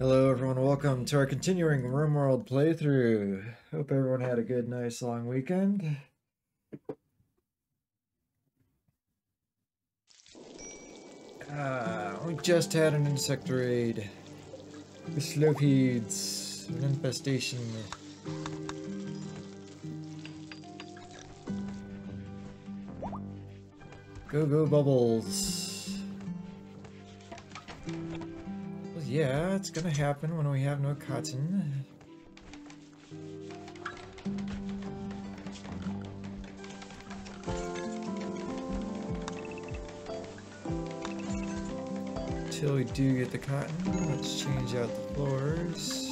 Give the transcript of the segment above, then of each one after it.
Hello everyone, welcome to our continuing RimWorld playthrough. Hope everyone had a good, nice, long weekend. Ah, we just had an insect raid. The Spelopedes, an infestation. Go go bubbles. Yeah, it's gonna happen when we have no cotton. Until we do get the cotton, let's change out the floors.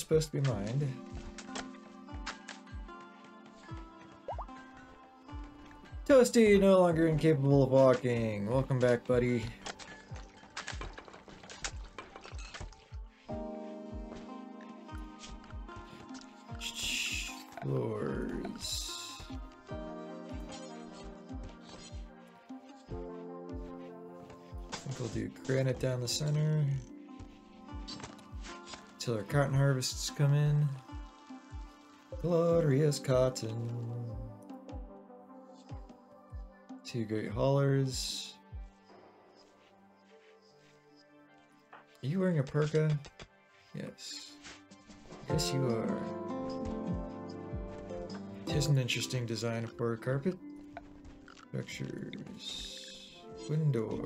Is supposed to be mined. Toasty, no longer incapable of walking. Welcome back, buddy. Floors. I think we'll do granite down the center. Till our cotton harvests come in. Glorious cotton. Two great haulers. Are you wearing a parka? Yes. Yes, you are. Here's an interesting design for a carpet. Structures. Window.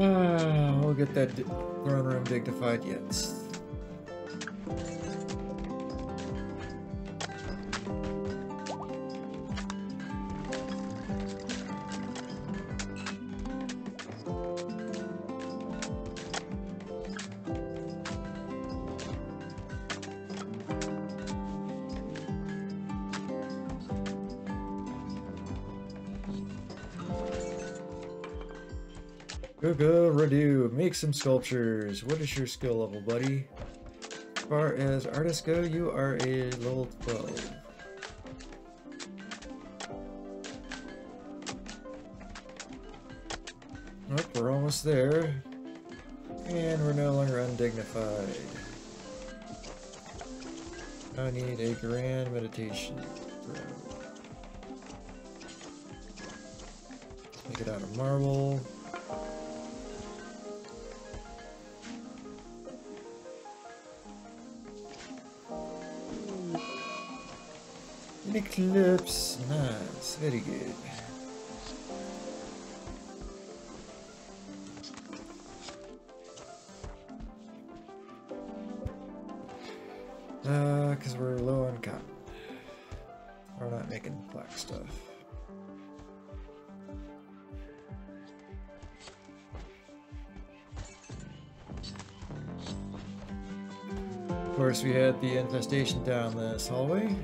Mm, we'll get that throne room dignified yet. Some sculptures. What is your skill level, buddy? As far as artists go, you are a level 12. Nope, we're almost there. And we're no longer undignified. I need a grand meditation. Make it out of marble. Eclipse. Nice. Very good. Uh, because we're low on cotton. We're not making black stuff. Of course, we had the infestation down this hallway,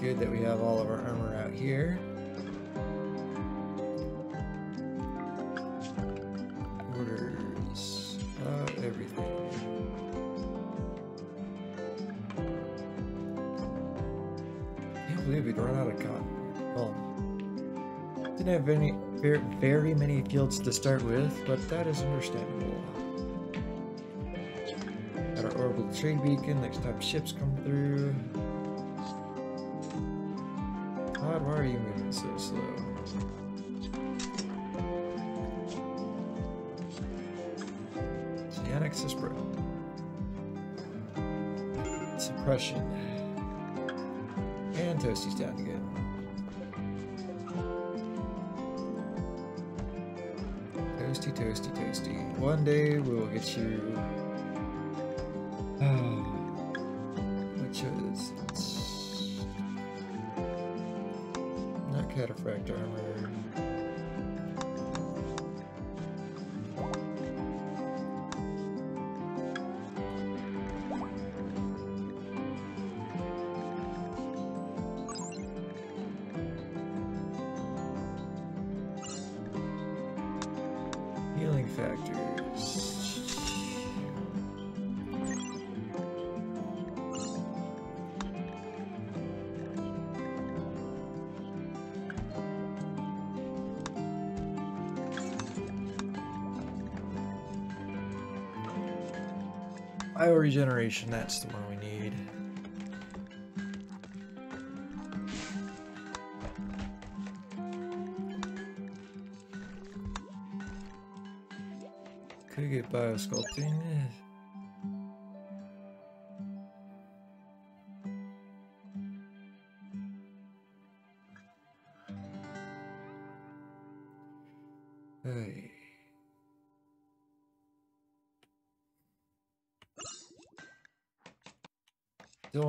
good that we have all of our armor out here. Orders, uh, everything. Can't believe we'd run out of cotton. Well, didn't have any very, very many fields to start with, but that is understandable. Our orbital trade beacon next time ships come through. Why are you moving so slow? Xanax is bro. Suppression. And Toasty's down again. Toasty, toasty, toasty. One day we will get you. Cataphract. Healing factors. Bio regeneration, that's the one we need. Could get biosculpting.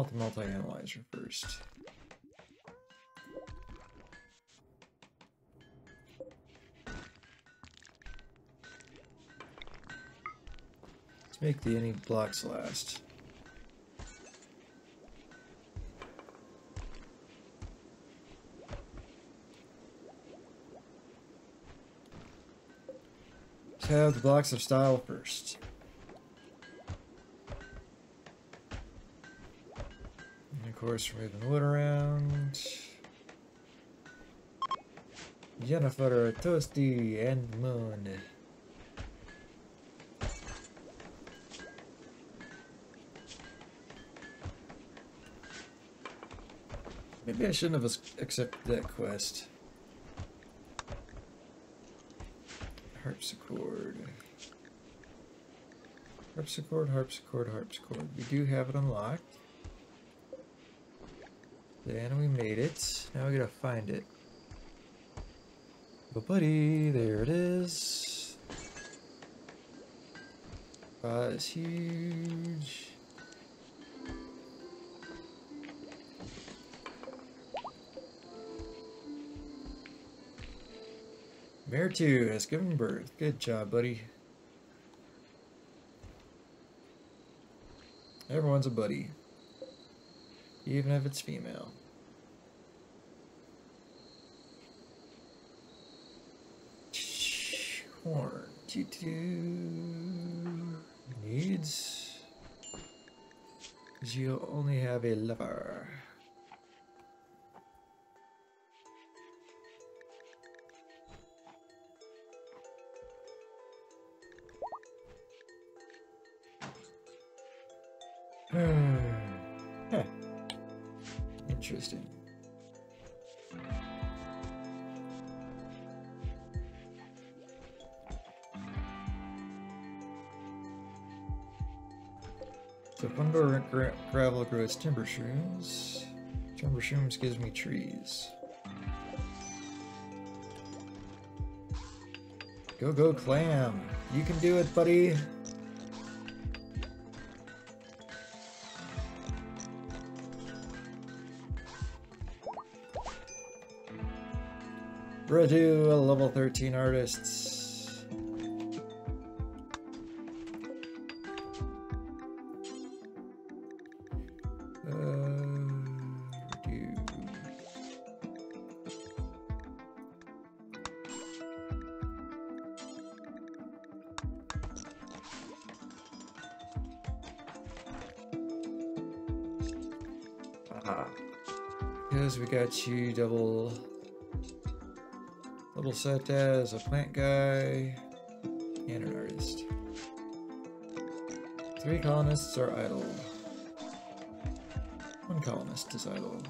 The multi-analyzer first. Let's make the any blocks last. Have the blocks of style first. Course, we're moving wood around. Jennifer, Toasty, and Moon. Maybe I shouldn't have accepted that quest. Harpsichord. Harpsichord, harpsichord, harpsichord. We do have it unlocked. Then we made it. Now we gotta find it. But buddy, there it is. Uh, it's huge. Mare 2 has given birth. Good job, buddy. Everyone's a buddy. Even if it's female. Horn. Two needs. You only have a lever. Huh. Interesting. So fungal gra gravel grows timber shrooms. Timber shrooms gives me trees. Go go clam. You can do it, buddy. Redo a level 13 artists. Uh, redo. Ah. Because we got you double Set as a plant guy and an artist. Three colonists are idle. One colonist is idle.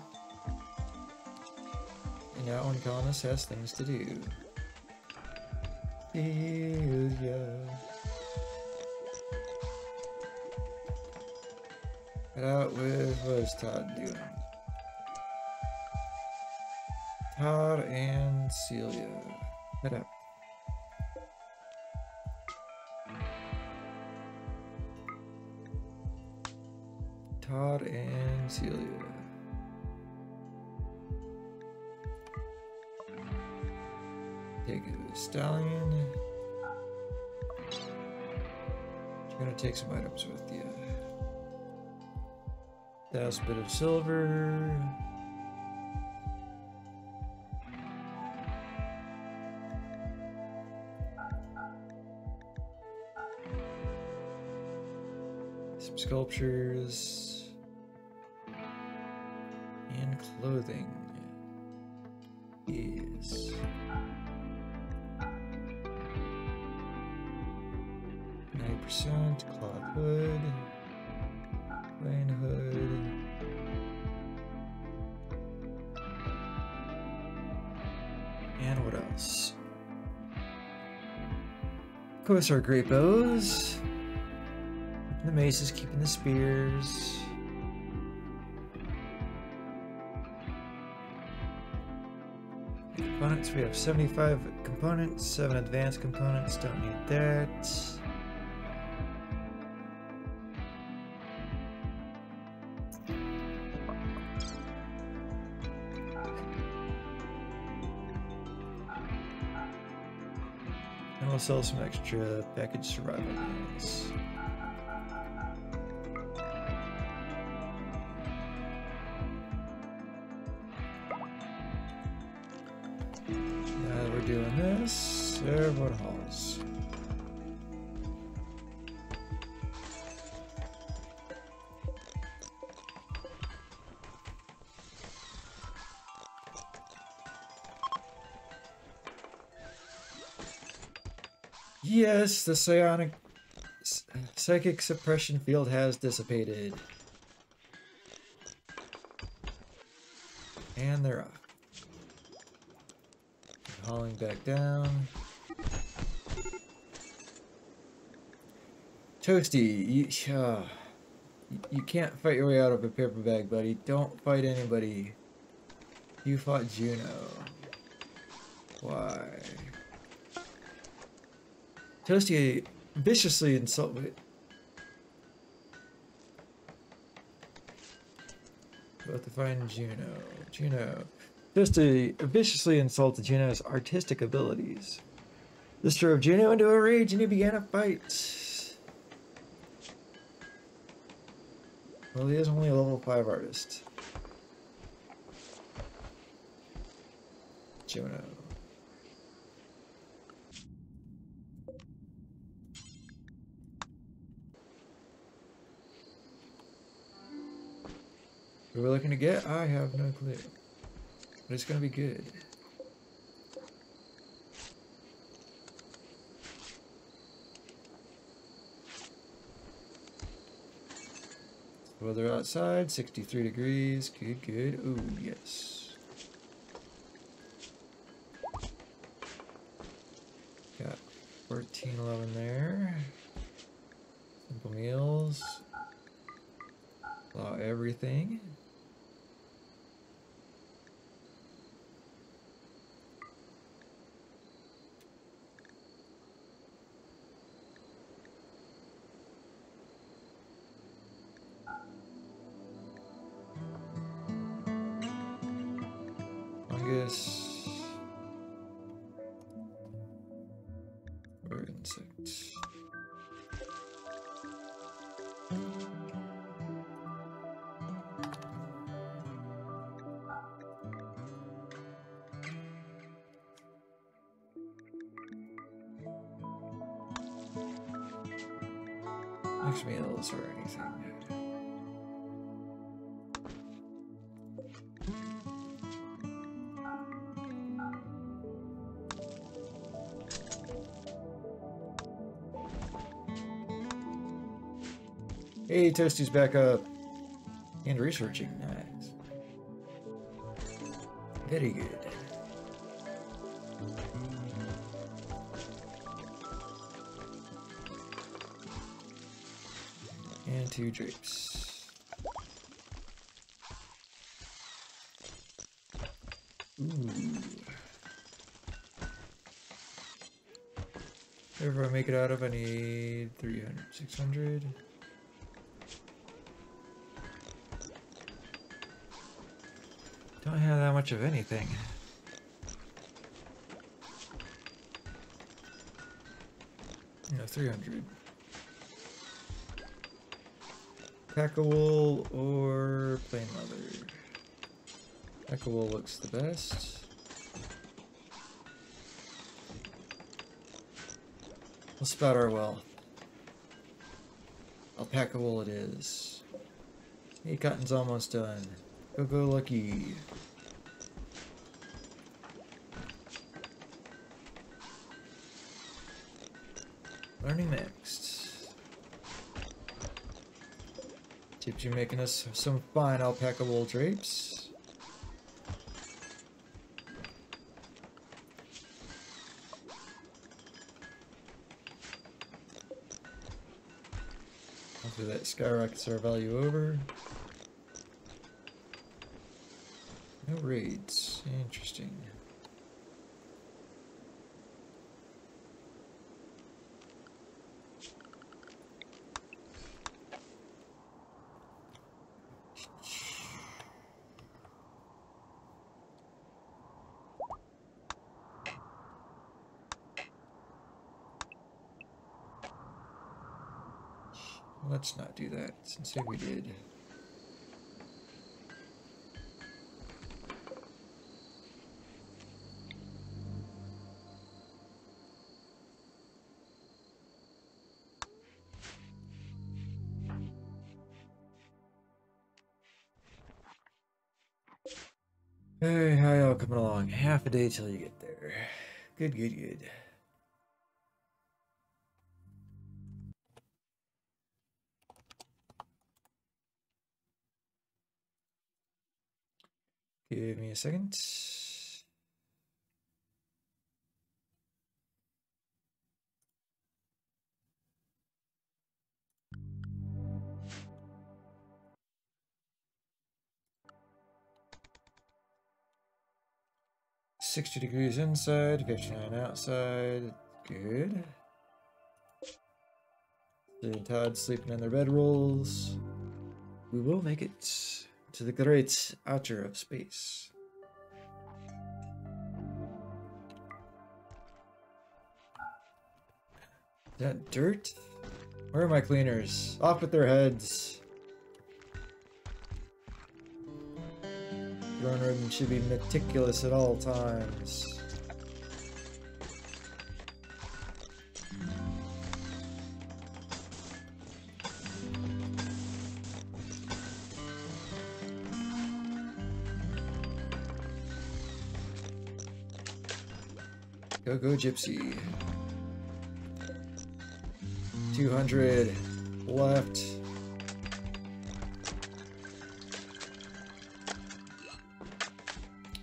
And now one colonist has things to do. Yeah. Head out with what is Todd doing? Todd and Celia. Head up. Todd and Celia. Take a stallion. You're gonna take some items with you. That's a bit of silver. Sculptures. And clothing. Yes. Ninety percent cloth hood. Rain hood. And what else? Of course, our great bows. The maces keeping the spears. Components, we have 75 components, 7 advanced components, don't need that. And we'll sell some extra package survival meals. The psionic psychic suppression field has dissipated. And they're off. Hauling back down. Toasty, you, uh, you- you can't fight your way out of a paper bag, buddy. Don't fight anybody. You fought Juno. Why? Toasty viciously insult insulted. About to find Juno. Juno. Toasty viciously insulted Juno's artistic abilities. This drove Juno into a rage and he began a fight. Well, he is only a level 5 artist. Juno. Who we're looking to get? I have no clue. But it's gonna be good. Weather outside, 63 degrees. Good, good. Ooh, yes. Got 1411 there. Simple meals. Allow everything. Next meals or anything. Hey, Toasty's back up. And researching. Nice. Very good. Two drapes. Ooh. Whatever I make it out of, I need 300, 600. Don't have that much of anything. No, 300. Pack of wool or plain leather. Pack of wool looks the best. We'll spout our well. Alpaca wool it is. Hey, cotton's almost done. Go go lucky. Tips you making us some fine alpaca wool drapes. Hopefully that skyrockets our value over. No raids. Interesting. Let's not do that, since we did. Hey, how y'all coming along? Half a day till you get there. Good, good, good. Give me a second. Sixty degrees inside, fifty-nine outside. Good. Todd sleeping in their bedrolls. We will make it to the great outer of space. Is that dirt? Where are my cleaners? Off with their heads. Throne room should be meticulous at all times. Go, go, Gypsy. 200 left.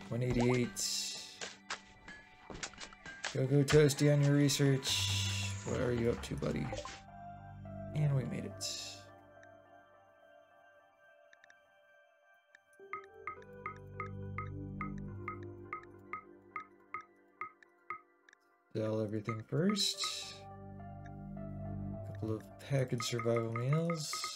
One eighty-eight. Go, go, Toasty on your research. What are you up to, buddy? Everything first. A couple of packaged survival meals.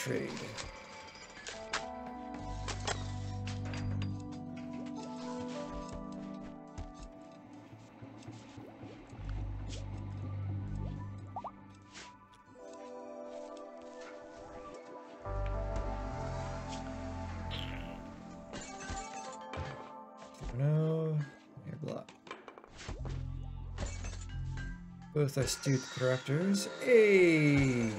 Trade. Both astute corruptors. Hey!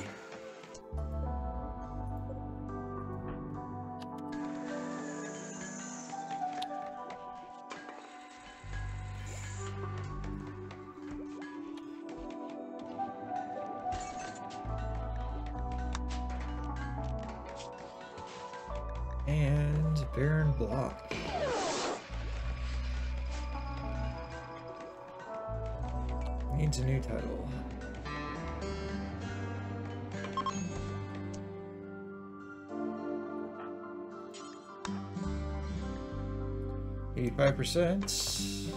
85%.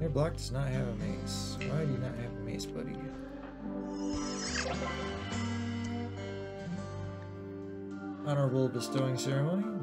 Your block does not have a mace. Why do you not have a mace, buddy? Honorable bestowing ceremony.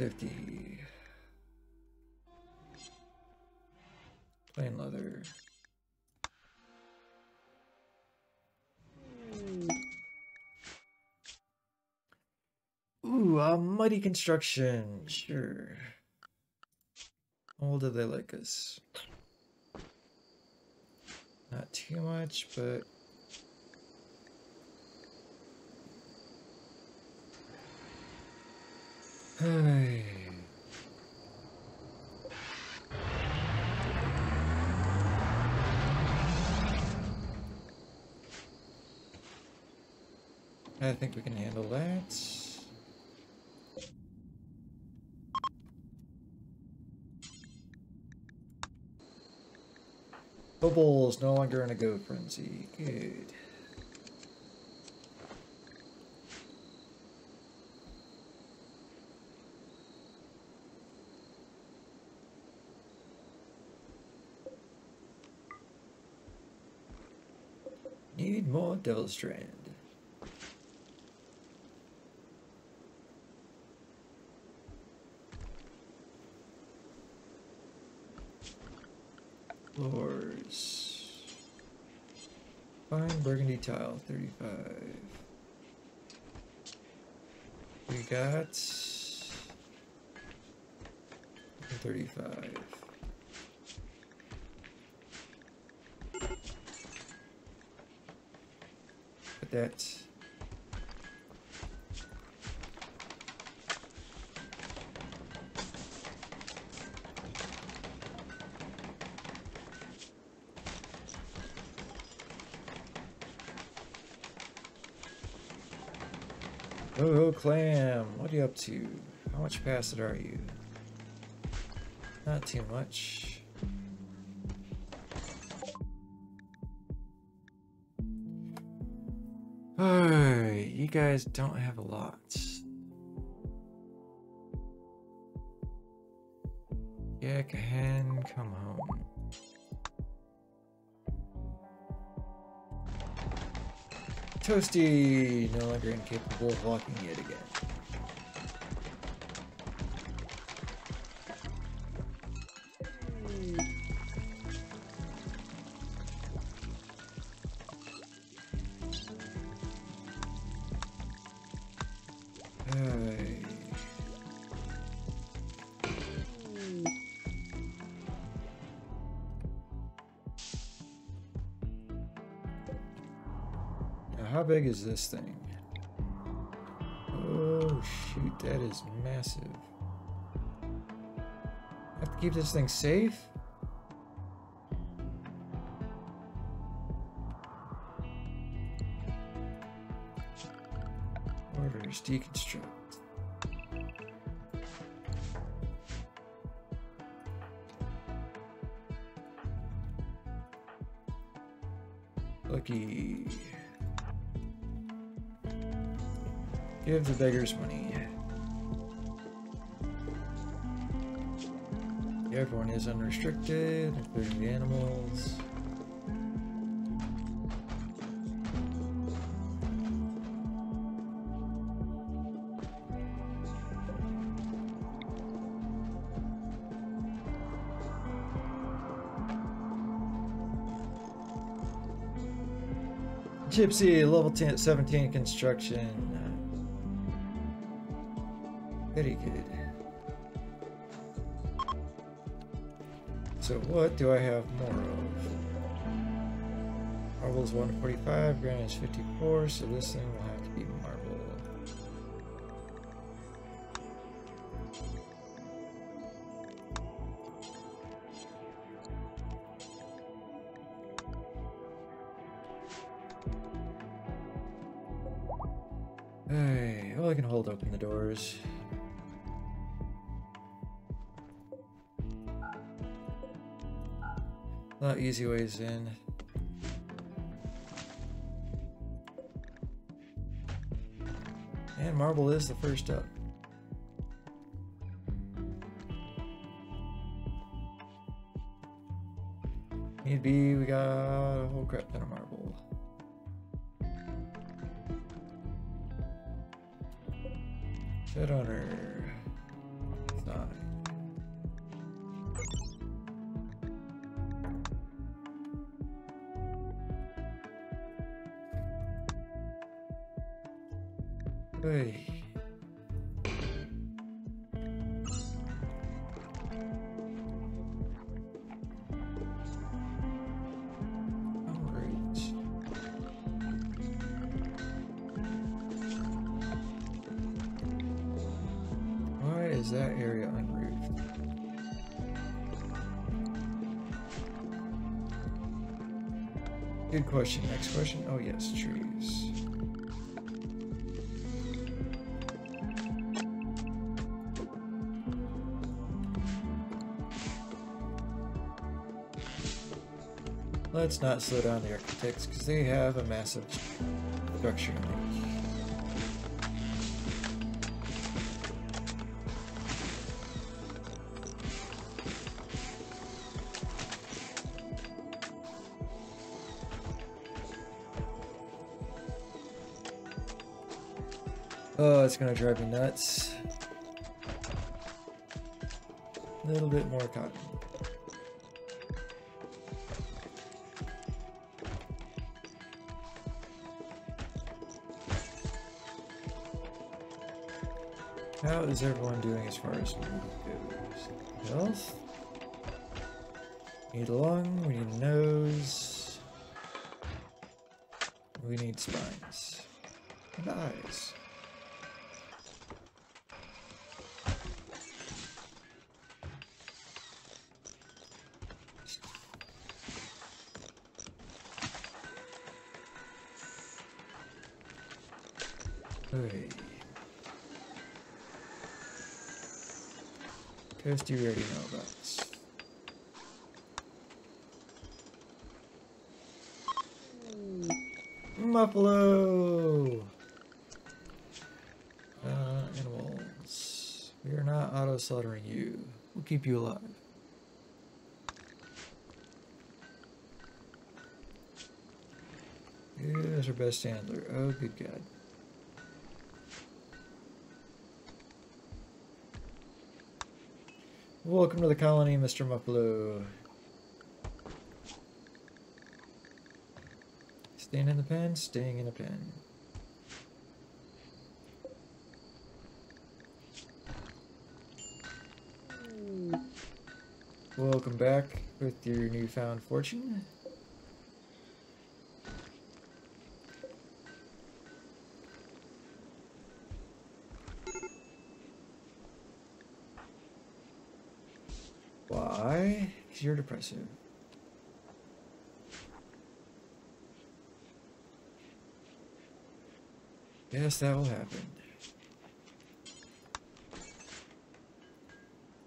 50. Plain leather. Ooh, a mighty construction. Sure. How do they like us? Not too much, but I think we can handle that. Bubbles no longer in a go frenzy. Good. Need more Devil Strand. Floors. Fine burgundy tile, 35. We got 35. But that's Oh, Clam, what are you up to? How much past are you? Not too much. Guys don't have a lot. Yeah, Kahan, come home. Toasty, no longer incapable of walking yet again. Is this thing? Oh shoot, that is massive. I have to keep this thing safe? Orders deconstruct. The beggars money. Everyone is unrestricted, including the animals. Gypsy, level 10, 17 construction. Very good. So what do I have more of? Marble is 145, granite is 54, so this thing will easy ways in. And marble is the first up. Need be, we got Let's not slow down the architects because they have a massive structure. Oh, it's gonna drive me nuts. A little bit more cotton. Is everyone doing as far as goes? Health? We need a lung, we need a nose. We need spines. And eyes. Hey. Toast, you already know about. Muffalo! Uh, animals. We are not auto-slaughtering you. We'll keep you alive. Who's our best handler? Oh, good God. Welcome to the colony, Mr. Muffalo. Staying in the pen, staying in the pen. Welcome back with your newfound fortune. Why? Because you're depressive. Yes, that will happen.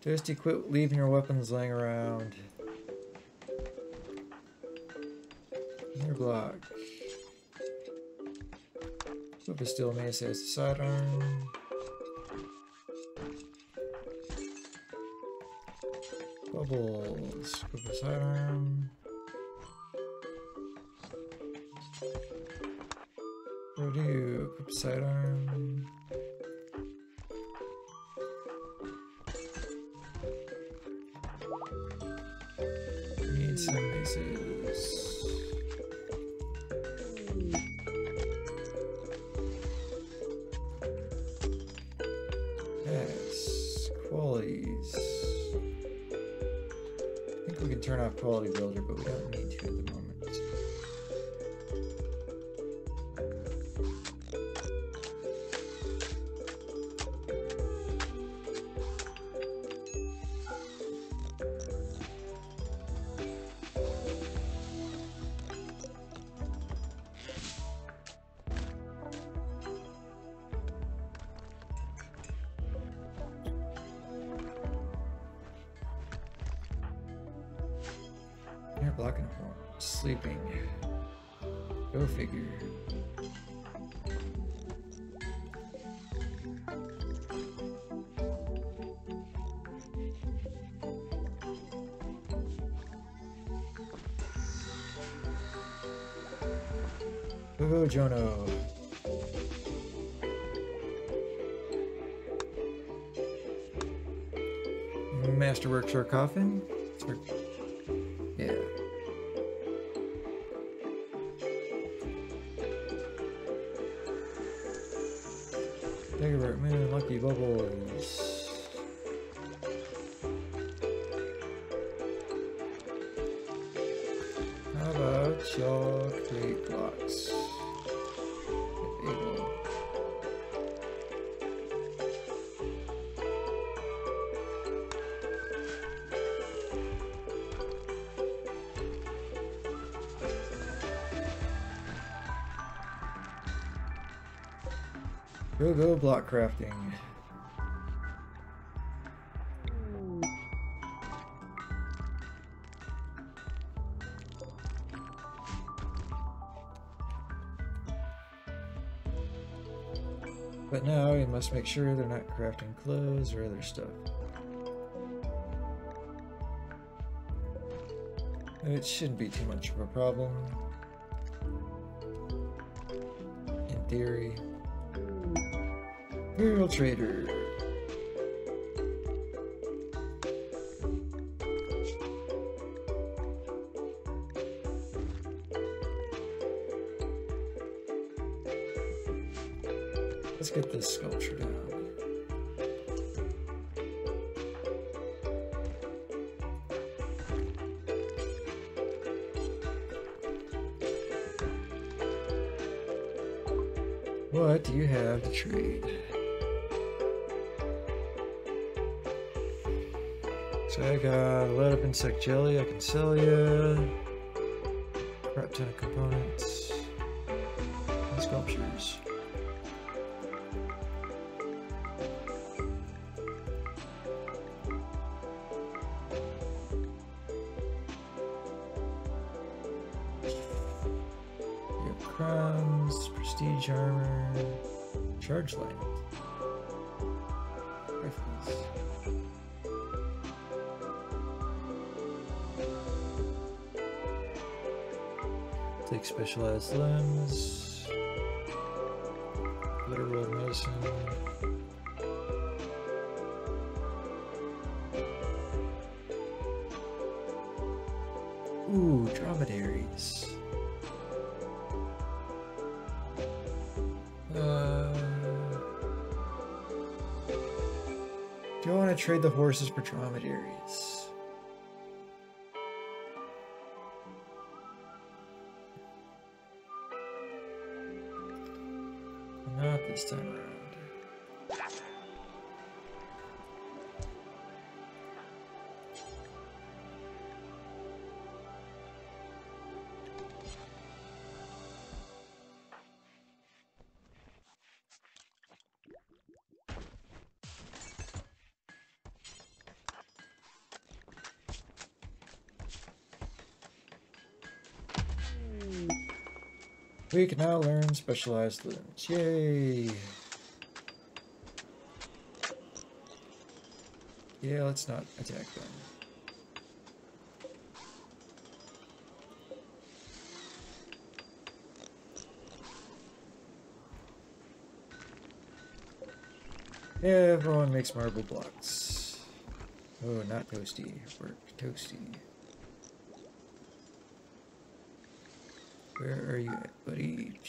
Just quit leaving your weapons laying around. Your block. Flip a steel mace as a sidearm. Flip a sidearm. What do you equip sidearm? Go Jono. Masterwork sarcophagus? Sar- Go crafting. But now we must make sure they're not crafting clothes or other stuff. It shouldn't be too much of a problem. In theory. Imperial Trader. Crumbs, prestige armor, charge light. Rifles. Take specialized limbs. Trade the horses for dromedaries? Not this time around. We can now learn specialized limbs. Yay! Yeah, let's not attack them. Everyone makes marble blocks. Oh, not toasty. Work toasty. Where are you at, buddy?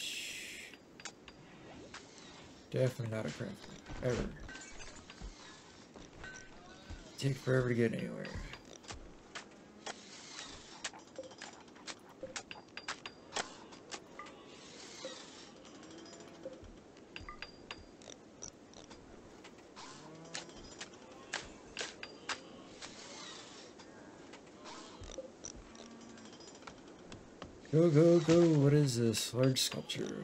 Definitely not a crafter. Ever. Take forever to get anywhere. Go, go, go. What is this? Large sculpture.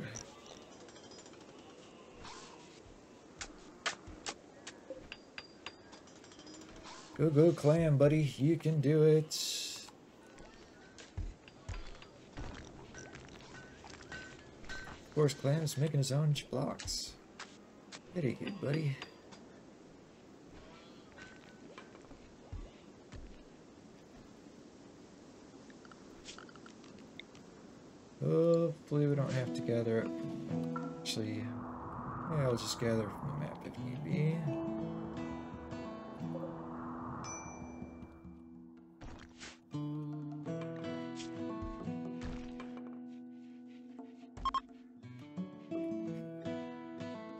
Go, go, clam, buddy. You can do it. Of course, clam is making his own blocks. Very good, buddy. Hopefully we don't have to gather it. Actually, yeah, I'll just gather from the map if need be.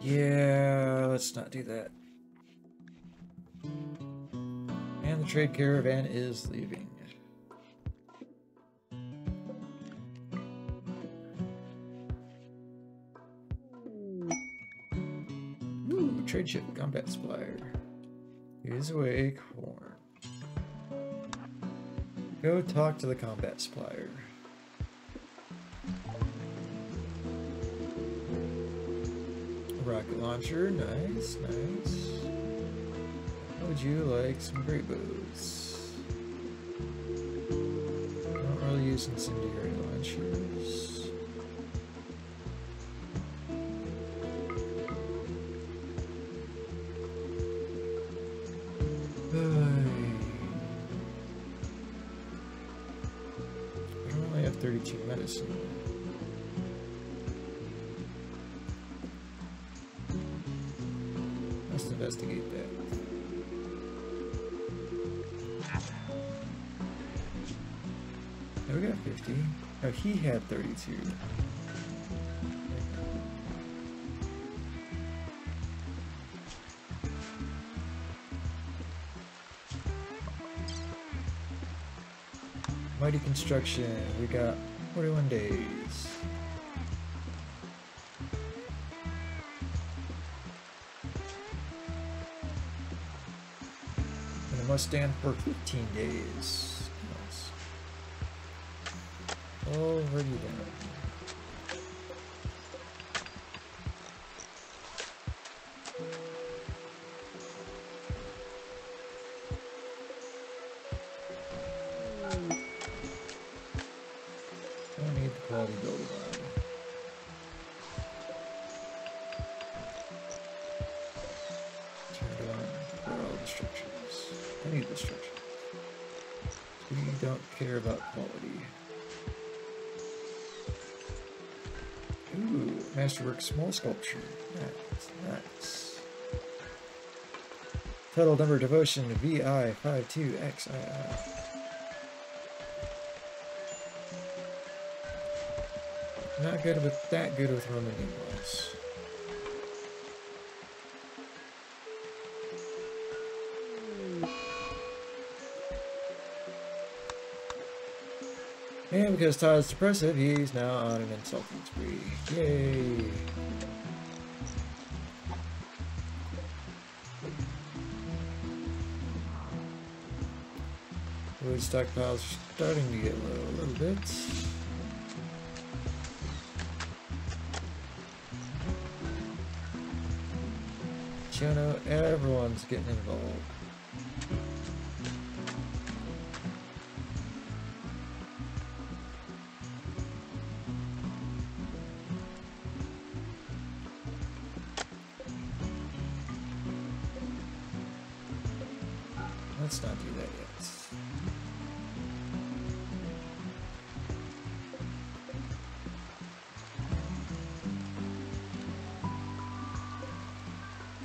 Yeah, let's not do that. And the trade caravan is leaving. Ship combat supplier. Here's away corn. Go talk to the combat supplier. Rocket launcher, nice, nice. How would you like some great boots? I don't really use incendiary launchers. 32. Let's investigate that. Oh, we got 50. Now he had 32. Mighty Construction, we got 41 days. And it must stand for 15 days. Already done. Small Sculpture. Nice, nice. Total number devotion VI52XII. Not good with that good with Roman numerals. Because Todd's depressive, he's now on an insulting spree. Yay! Wood stockpiles are starting to get low a little bit. Know, everyone's getting involved.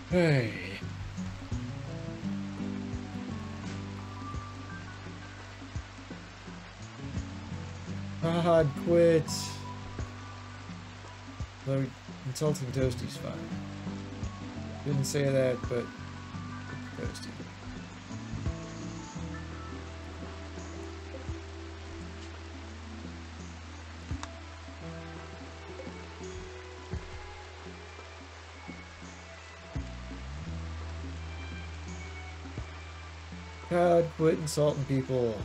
Hey. God, quit. Though insulting Toasty's fine. Didn't say that, but Toasty. Insulting people.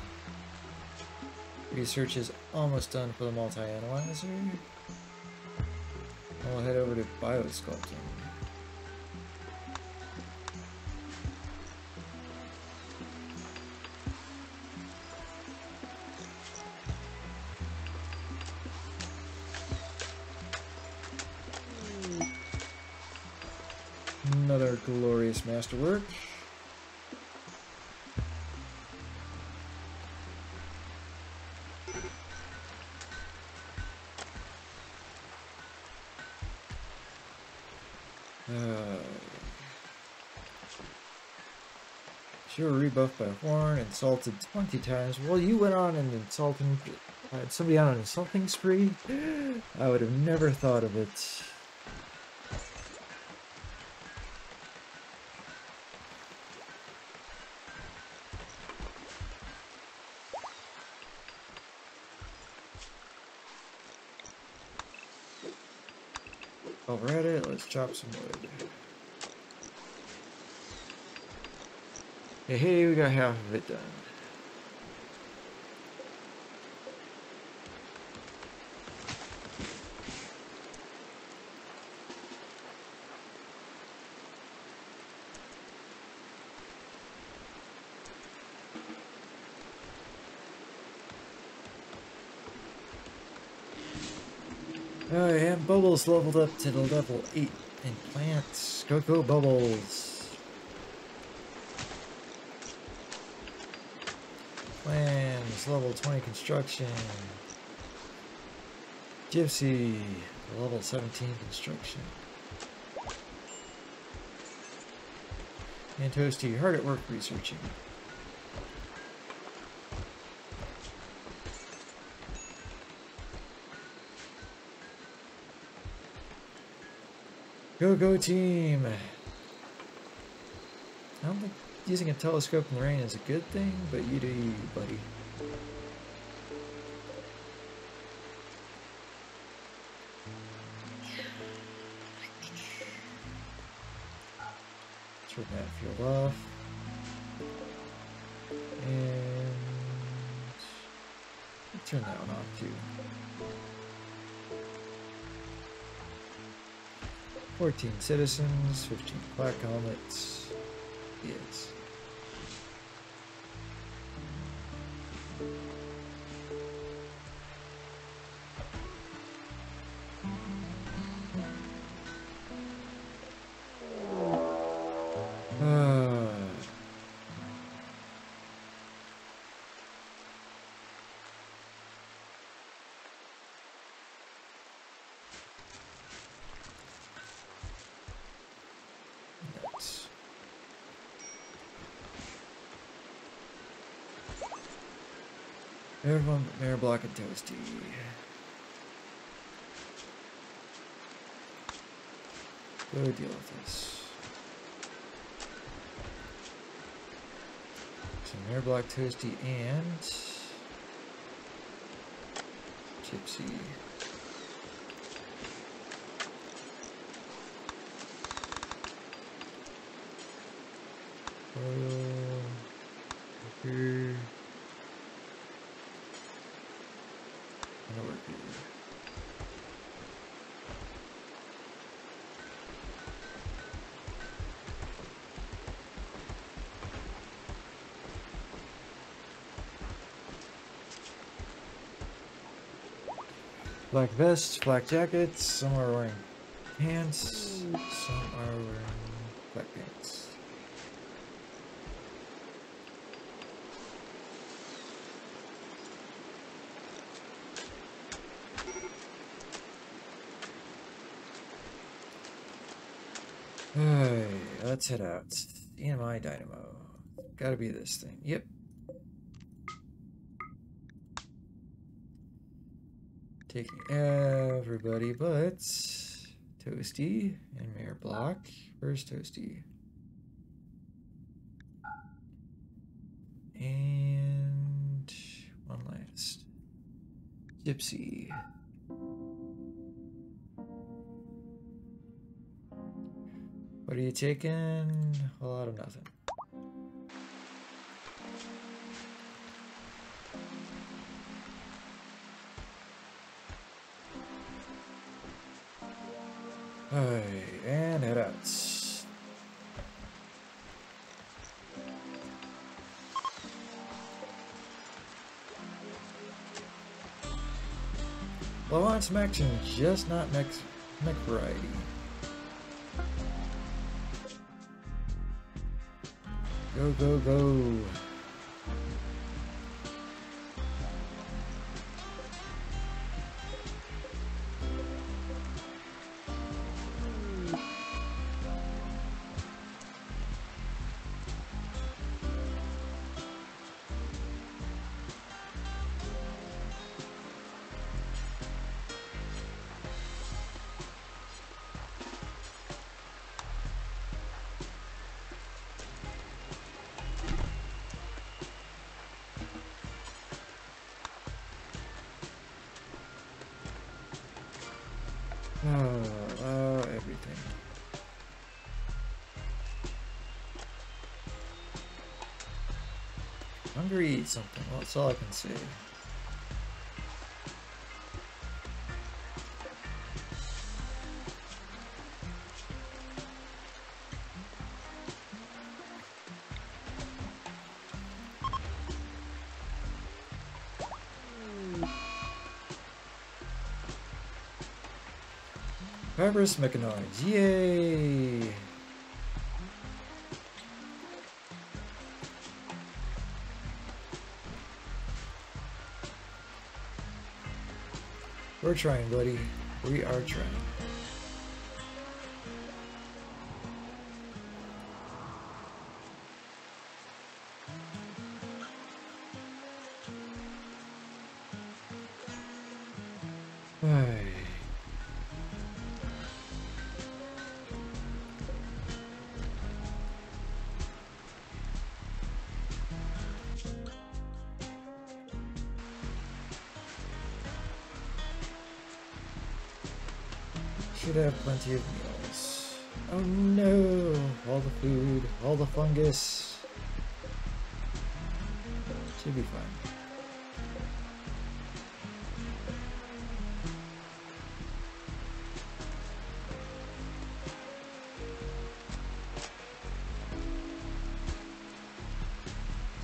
Research is almost done for the multi-analyzer. I'll head over to biosculpting. Another glorious masterwork. Sure, rebuffed by Horn, insulted 20 times. Well, you went on an insulting, uh, somebody on an insulting spree? I would have never thought of it. It, let's chop some wood. Hey, hey, we got half of it done. Oh, and Bubbles leveled up to the level 8 and plants. Go, go, Bubbles. Level 20 construction. Gypsy, level 17 construction. And Toasty, hard at work researching. Go, go team! I don't think using a telescope in the rain is a good thing, but you do you, buddy. Turn that field off. And turn that one off too. 14 citizens, 15 black helmets. Yes. Everyone but Mayor Block and Toasty. Go deal with this. So Mayor Block, Toasty, and Gypsy. Black vest, black jackets, some are wearing pants, some are wearing black pants. Hey, let's head out. EMI Dynamo. Gotta be this thing. Yep. Taking everybody but Toasty and Mayor Block. Where's Toasty? And one last. Gypsy. What are you taking? A lot of nothing. Alright, and head out. Well, want some action, just not next next variety. Go, go, go. Something. Well, that's all I can. Fibrous mechanoids. Yay! We're trying, buddy. We are trying. Plenty of meals. Oh no! All the food, all the fungus. Should be fine.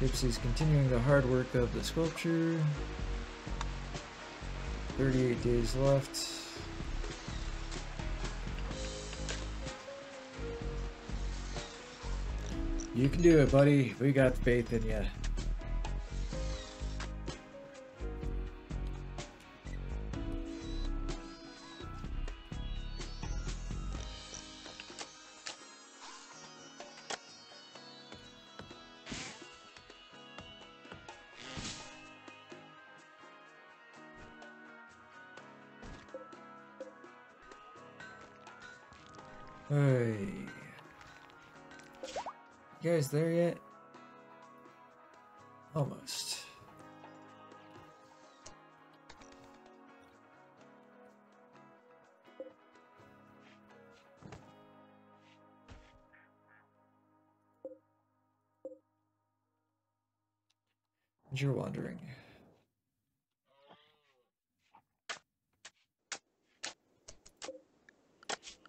Gypsy's continuing the hard work of the sculpture. 38 days left. You can do it, buddy. We got faith in you. Hey. Guys there yet? Almost. And You're wandering.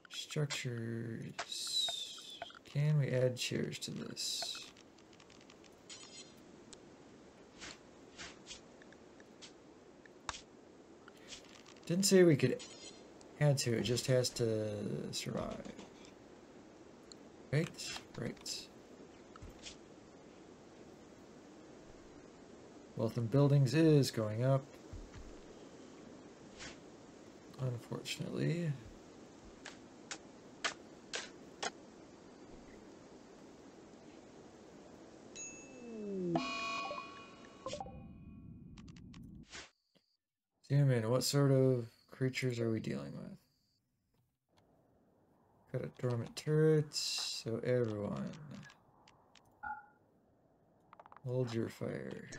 Structures. Can we add chairs to this? Didn't say we could add to it, just has to survive. Right? Right. Wealth in buildings is going up. Unfortunately. Zoom in. What sort of creatures are we dealing with? Got a dormant turret, so everyone. Hold your fire.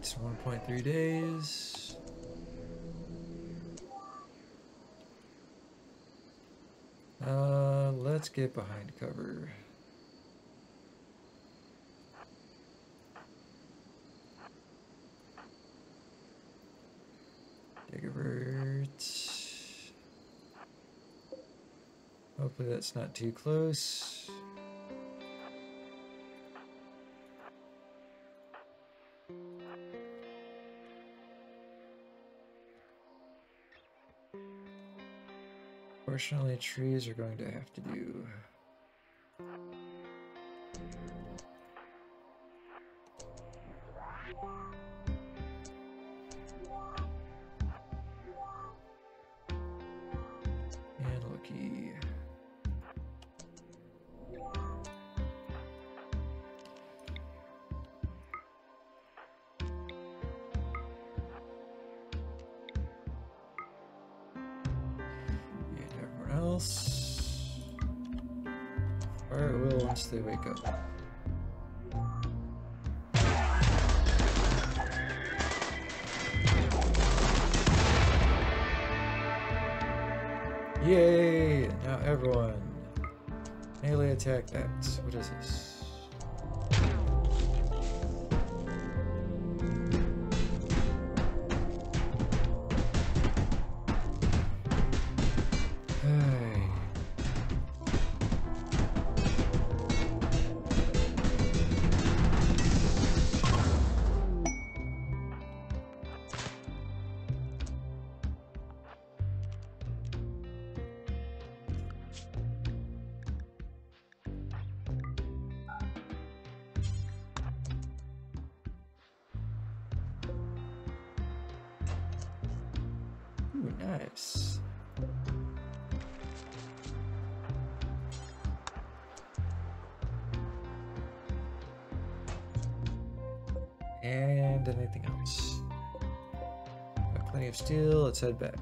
It's 1.3 days. Uh, let's get behind cover. Digavert. Hopefully that's not too close. Unfortunately, trees are going to have to do. Else. Fire at will once they wake up. Yay! Now everyone. Melee attack that. What is this? Let's head back.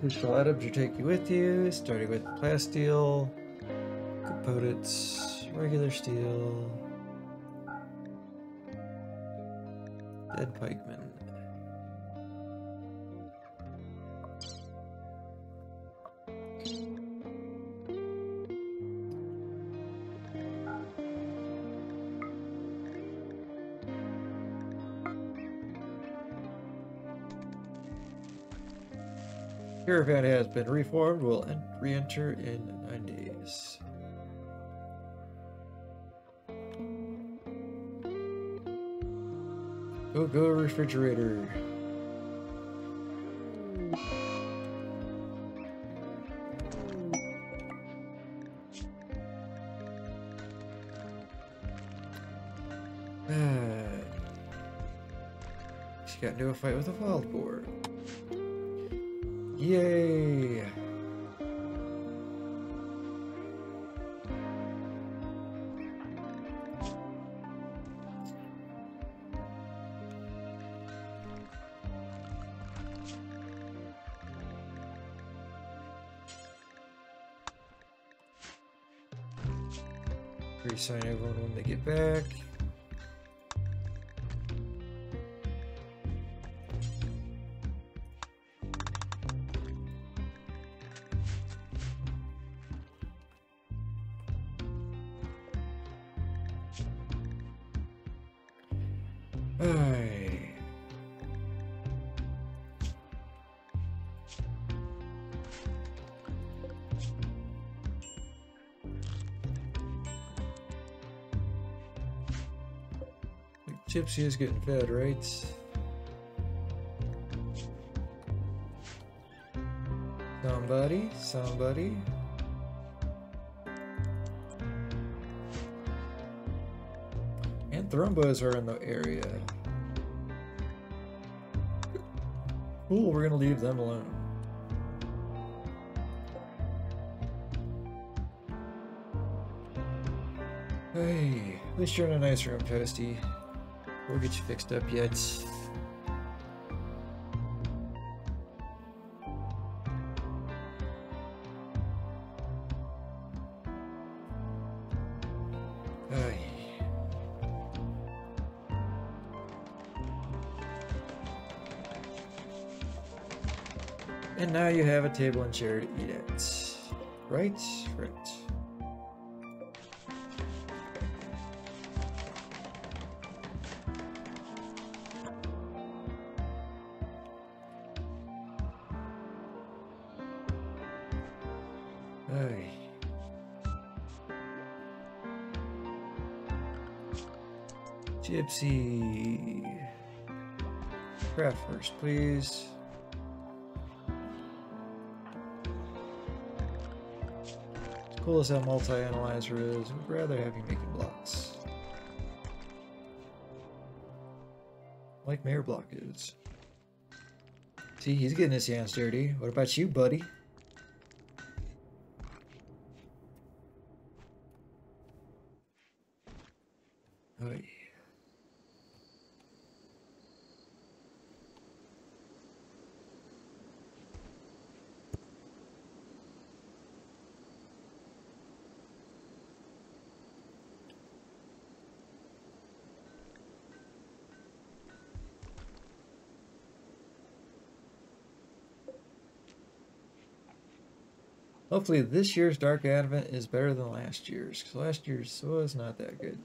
Additional items you take you with you, starting with plasteel, components, regular steel, dead pikeman. Caravan has been reformed. Will re-enter in nine days. Go go refrigerator. She got into a fight with a wild boar. Yay! Resign everyone when they get back. Gypsy is getting fed, right? Somebody, somebody. And thrumbos are in the area. Cool, we're gonna leave them alone. Hey, at least you're in a nice room, Toasty. We'll get you fixed up yet. And now you have a table and chair to eat at. Right? Right. First, please. As cool as that multi-analyzer is, we'd rather have you making blocks. Like Mayor Block is. See, he's getting his hands dirty. What about you, buddy? Oy. Hopefully this year's Dark Advent is better than last year's, because last year's was not that good.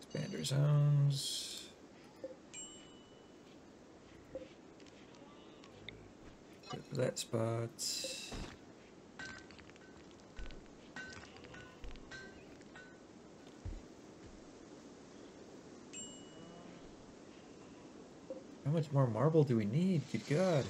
Expander zones. That spot. How much more marble do we need? Good God.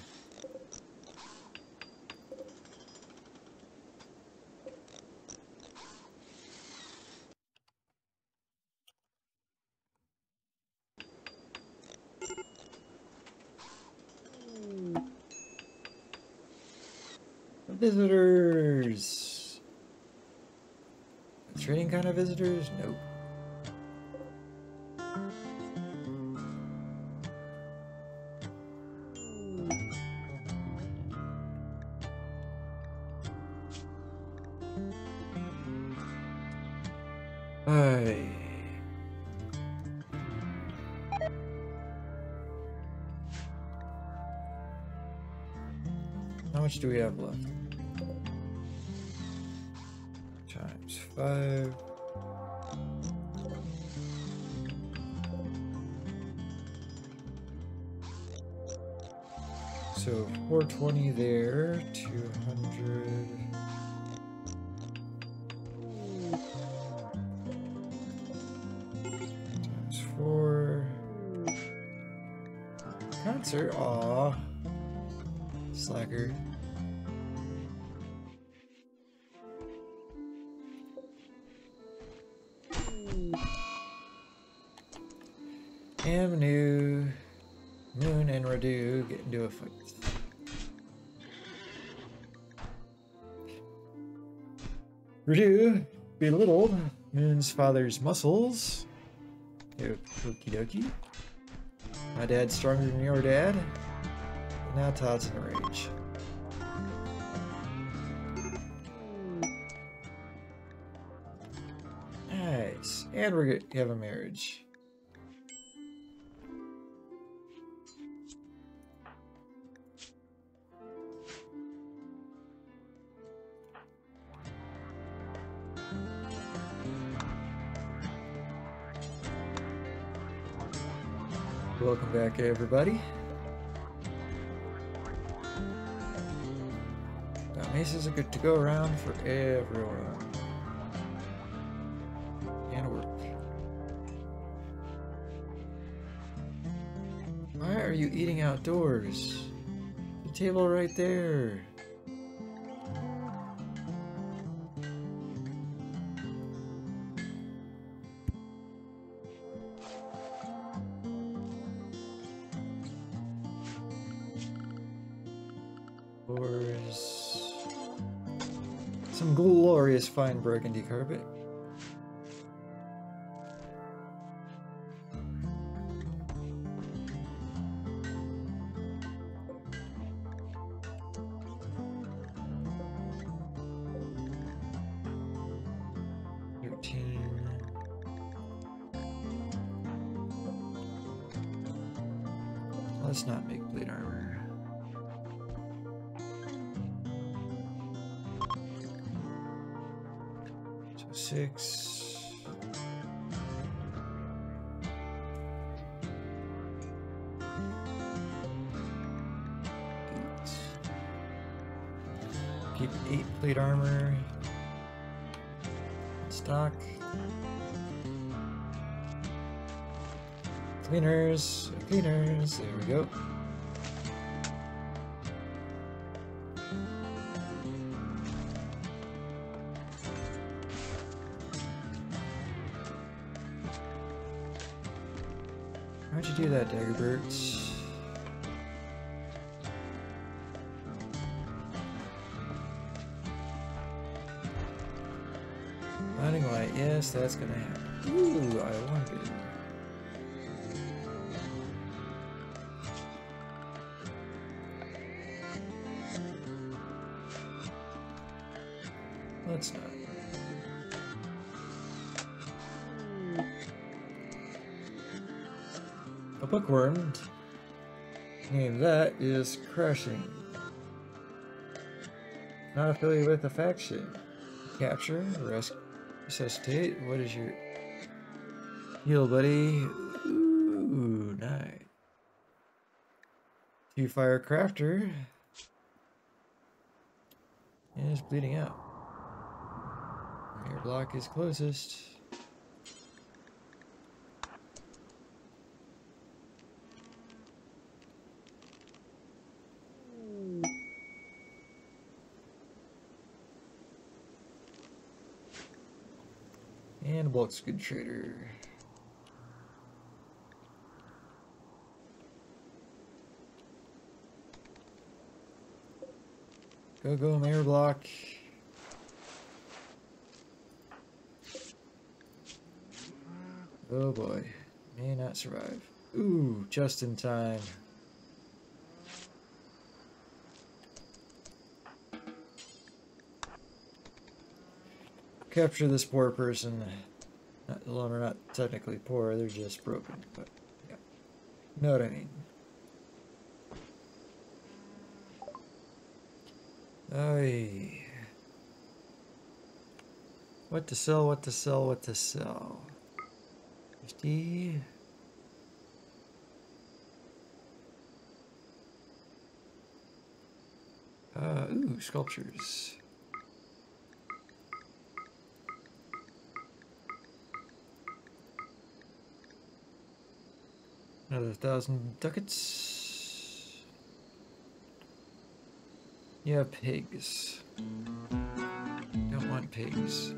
Visitors. Trading kind of visitors? Nope. Ay. How much do we have left? Times five. So 420 there, 200. Radu belittled Moon's father's muscles. Okie dokie. My dad's stronger than your dad. Now Todd's in a rage. Nice. And we're gonna have a marriage. Back, everybody. Now, maces are good to go around for everyone. And work. Why are you eating outdoors? The table right there. Fine burgundy carpet. That, Daggerbirds? Finding light, yes, that's gonna happen. Ooh, I wonder. Let's A bookworm. Name that is crashing. Not affiliated with a faction. Capture, rescue, resuscitate. What is your heal, buddy? Ooh, nice. Two fire crafter. And is bleeding out. Air block is closest. Bulk goods trader. Go go mayor block. Oh boy, may not survive. Ooh, just in time. Capture this poor person. Not, well, they're not technically poor, they're just broken, but yeah. Know what I mean. Oy. What to sell, what to sell, what to sell. 50. Uh, ooh, sculptures. Another thousand ducats. Yeah, pigs. Don't want pigs.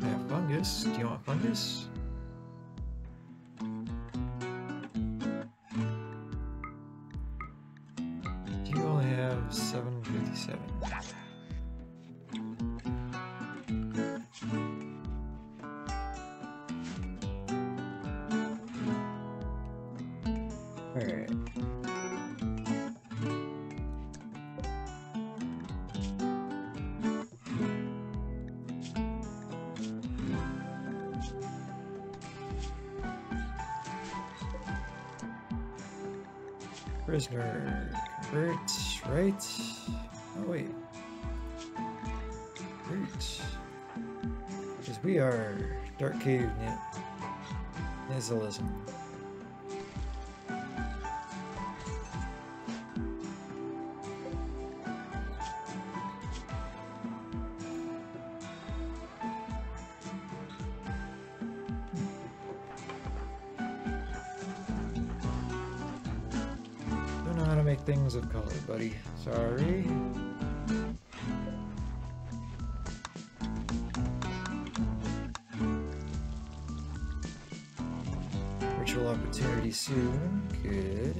I have fungus. Do you want fungus? Don't know how to make things of color, buddy. Sorry. Soon. Good.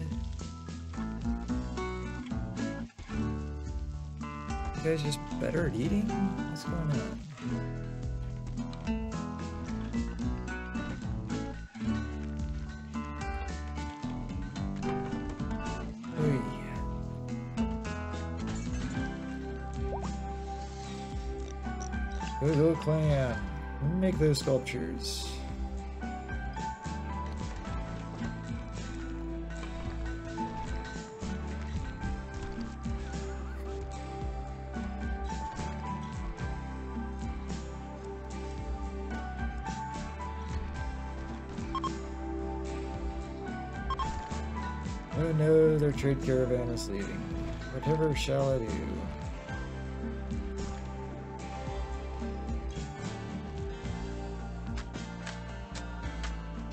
You guys just better at eating? What's going on? Go go clan. Make those sculptures. Trade caravan is leaving. Whatever shall I do?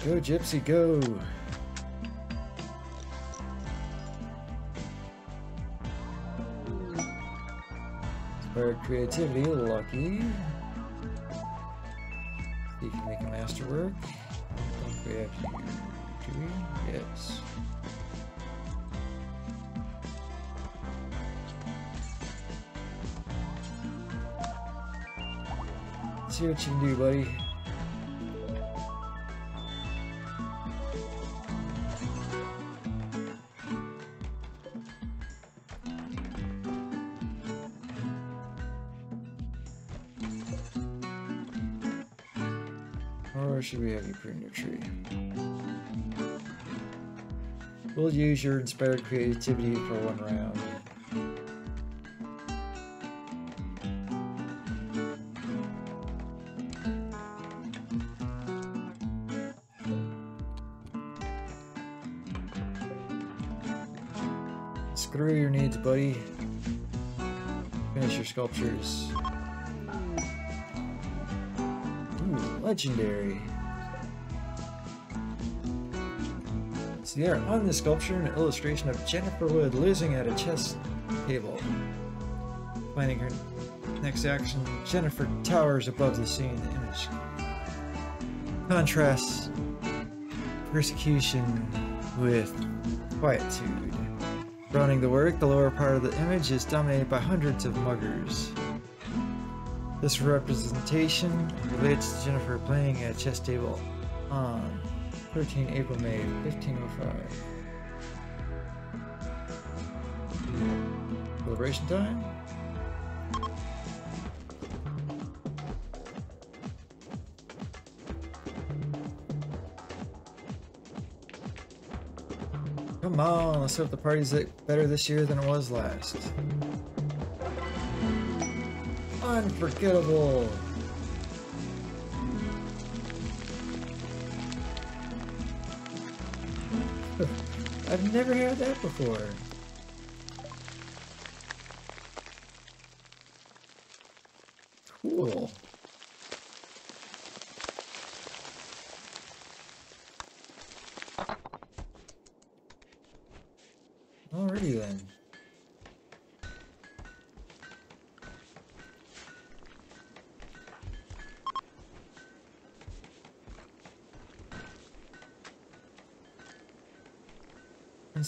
Go, Gypsy, go! Inspired creativity, lucky. You can make a masterwork. I think we have to. Do? Yes. See what you can do, buddy. Or should we have you prune your tree? We'll use your inspired creativity for one round. Sculptures. Ooh, legendary. So there, on the sculpture, an illustration of Jennifer Wood losing at a chess table. Planning her next action, Jennifer towers above the scene. The image contrasts persecution with quietude. Surrounding the work, the lower part of the image is dominated by hundreds of muggers. This representation relates to Jennifer playing at a chess table on 13 April May 1505. Celebration time? Hope the party's better this year than it was last. Unforgettable! I've never had that before. Cool.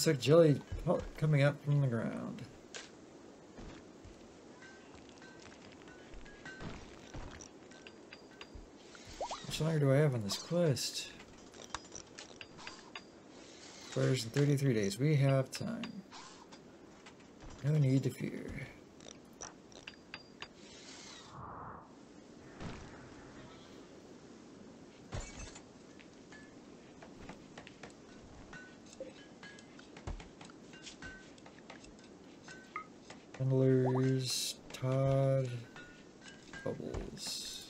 Insect jelly coming up from the ground. How much longer do I have on this quest? Expires in 33 days. We have time. No need to fear. Handlers, Todd, Bubbles.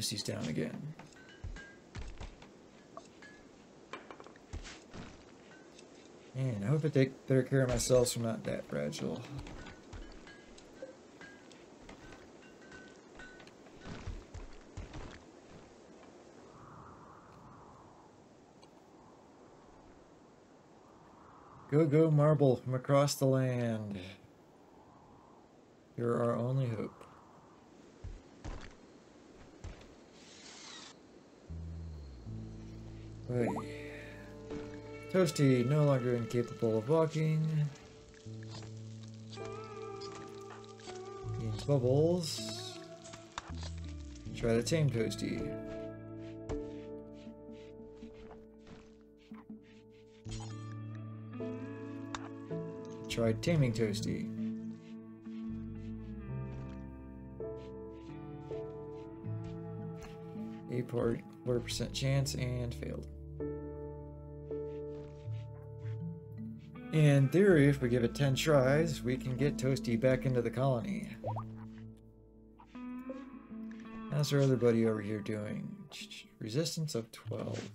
Toasty's down again. Man, I hope I take better care of myself so I'm not that fragile. Go, go, marble from across the land. You're our only hope. Toasty, no longer incapable of walking. Needs bubbles. Try to tame Toasty. Try taming Toasty. A 4% chance and failed. In theory, if we give it 10 tries, we can get Toasty back into the colony. How's our other buddy over here doing? Resistance of 12.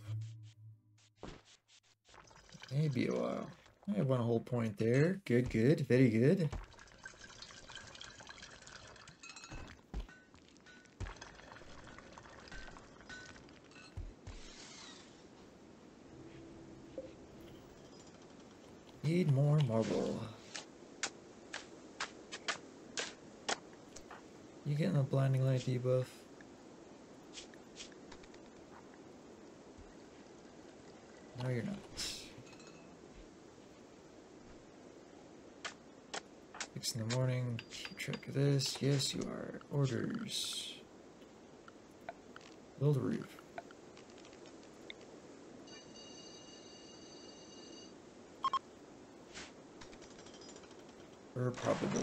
Maybe a while. I have one whole point there. Good, good, very good. Need more marble. You getting a blinding light debuff? No, you're not. Six in the morning. Keep track of this. Yes, you are. Orders. Build a roof. Probable.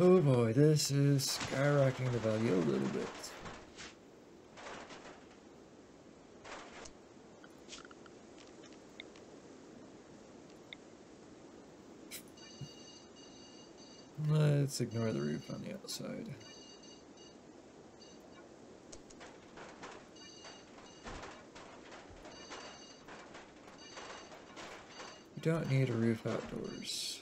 Oh boy, this is skyrocketing the value a little bit. Let's ignore the roof on the outside. Don't need a roof outdoors.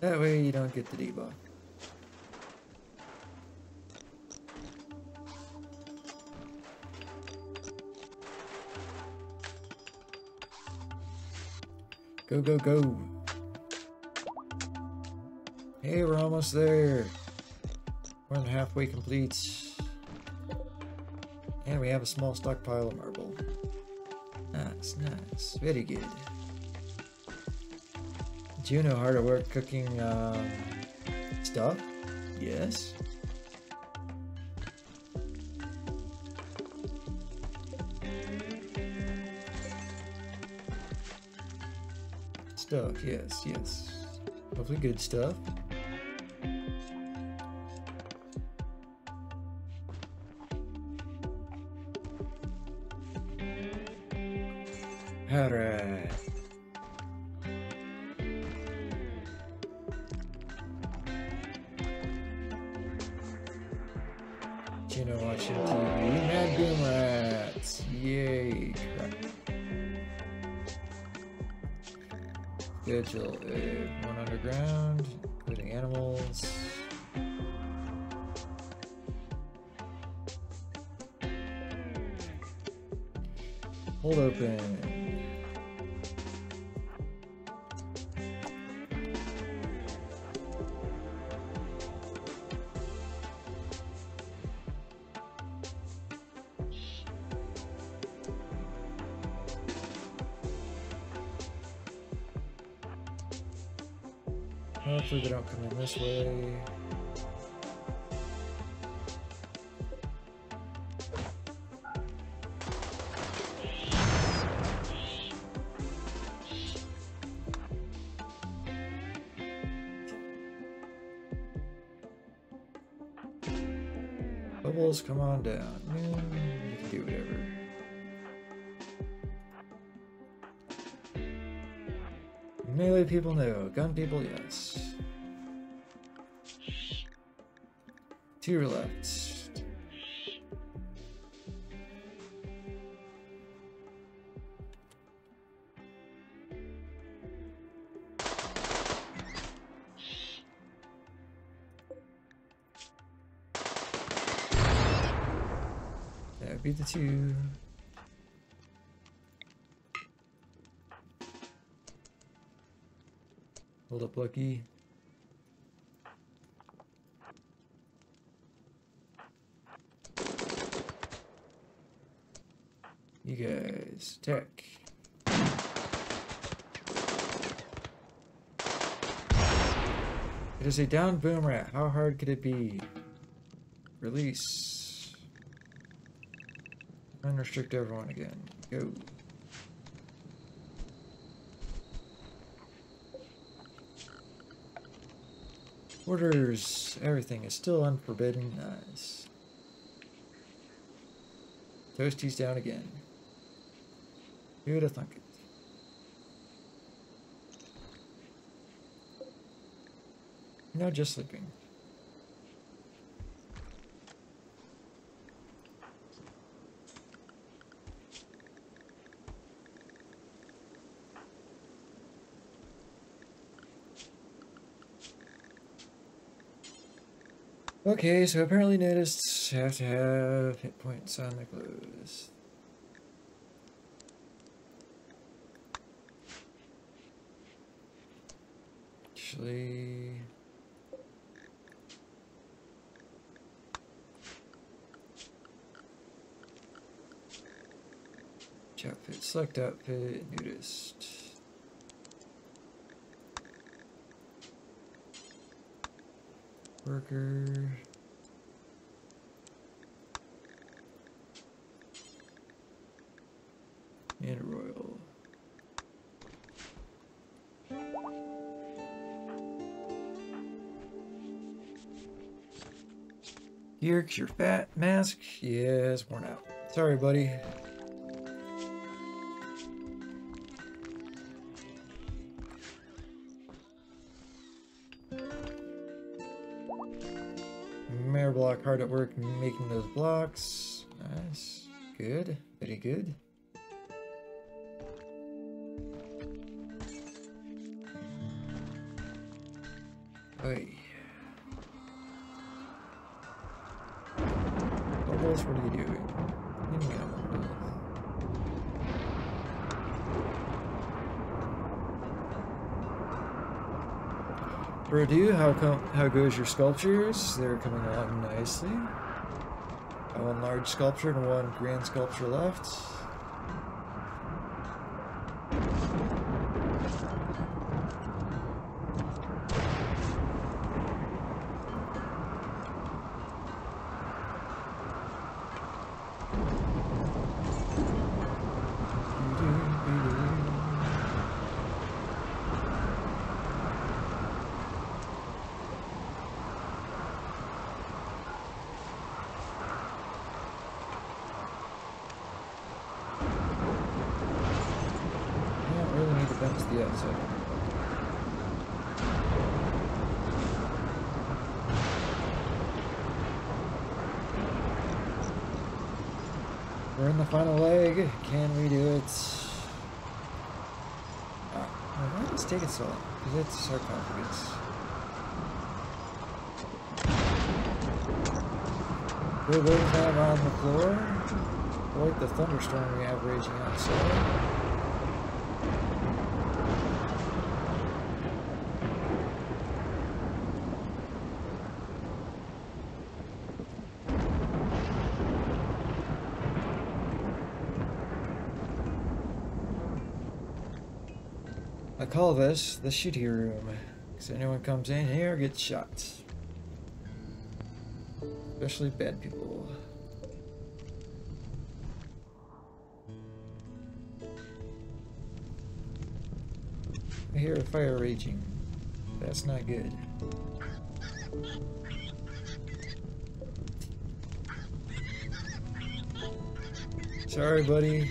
That way you don't get the debuff. Go, go, go. Hey, we're almost there. More than halfway complete. And we have a small stockpile of marble. Nice, nice. Very good. Do you know how to work cooking um, stuff? Yes. Yes, yes. Hopefully good stuff. Hopefully they don't come in this way. Bubbles, come on down. You can do whatever. Melee people, no. Gun people, yes. Your left. That would be the two. Hold up, Lucky. You guys, tech. It is a down boomrat. How hard could it be? Release. Unrestrict everyone again. Go. Orders. Everything is still unforbidden. Nice. Toasty's down again. Who'd have thunk it? No, just sleeping. Okay, so apparently noticed have to have hit points on the clothes. Actually... Outfit, select outfit, nudist. Worker. And royal. Yerks, your fat mask? It's worn out. Sorry, buddy. Hard at work making those blocks. Nice. Good. Very good. How? How goes your sculptures? They're coming along nicely. Got one large sculpture and one grand sculpture left. I don't really need to fence the outside. We're in the final leg. Can we do it? Uh, why is it taking so long? Because it's sarcophagus. We're both have on the floor. Like the thunderstorm we have raging outside. call this the shooty room. Because anyone comes in here gets shot. Especially bad people. I hear a fire raging. That's not good. Sorry, buddy.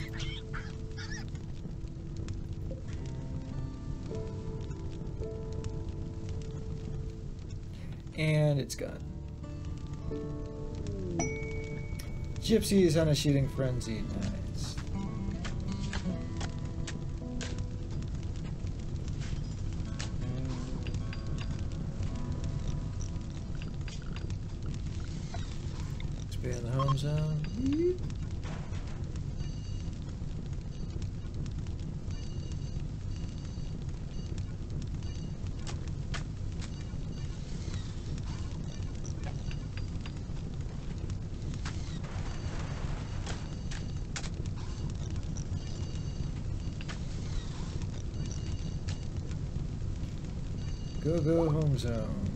Gypsy is on a shooting frenzy. Nice. Expand the home zone. Go home zone.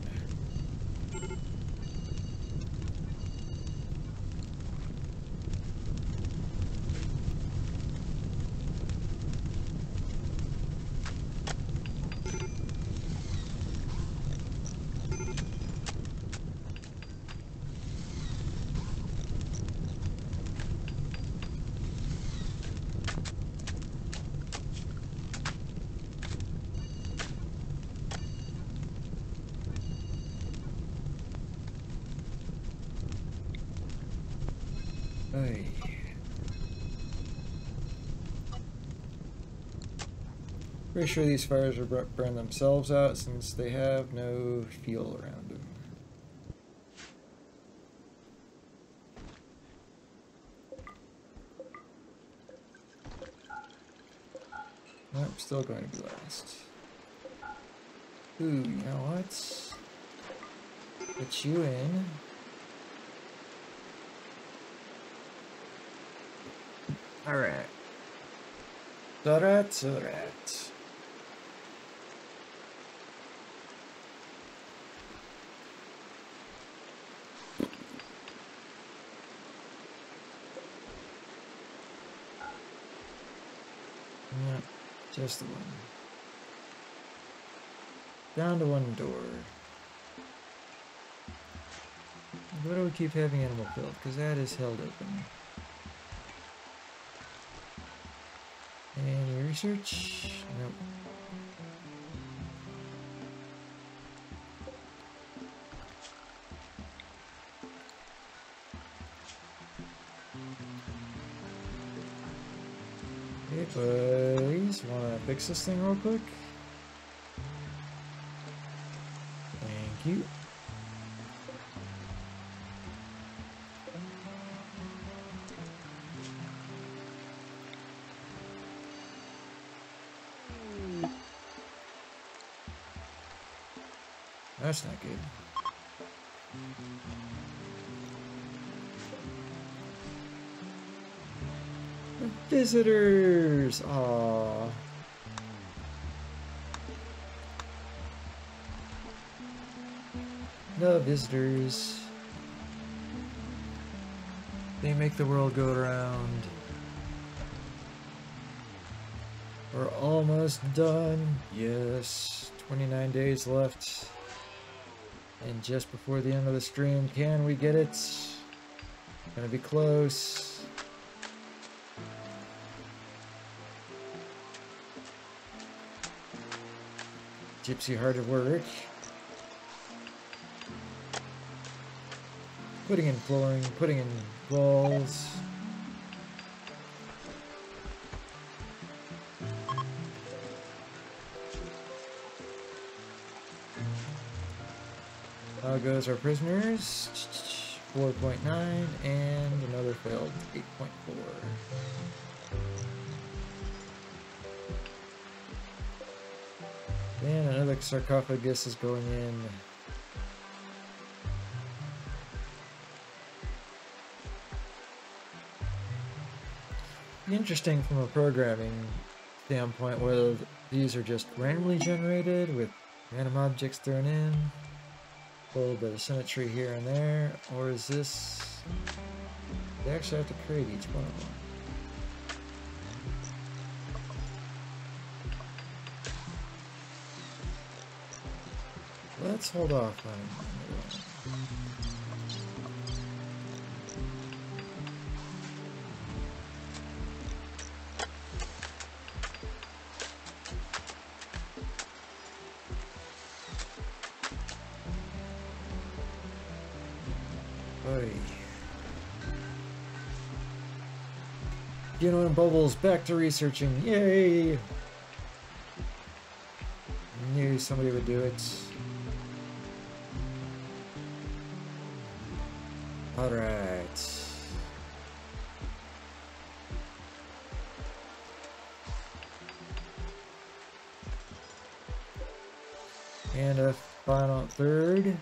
Hey. Pretty sure these fires bur- burn themselves out since they have no fuel around them. Nope, still going to be last. Ooh, you know what? Put you in. Alright. Alright, alright. Yep, the one. Down to one door. Why do we keep having animal filled? Because that is held open. And research? Nope. Fix this thing real quick? Thank you. That's not good. Visitors! Aww. The visitors. They make the world go around. We're almost done. Yes. 29 days left. And just before the end of the stream, can we get it? Gonna be close. Gypsy hard at work. Putting in flooring, putting in walls. How goes our prisoners? 4.9 and another failed 8.4. And another sarcophagus is going in. Interesting from a programming standpoint whether these are just randomly generated with random objects thrown in. A little bit of symmetry here and there, or is this... They actually have to create each one of them. Let's hold off on Back to researching. Yay! Knew somebody would do it. Alright. And a final third.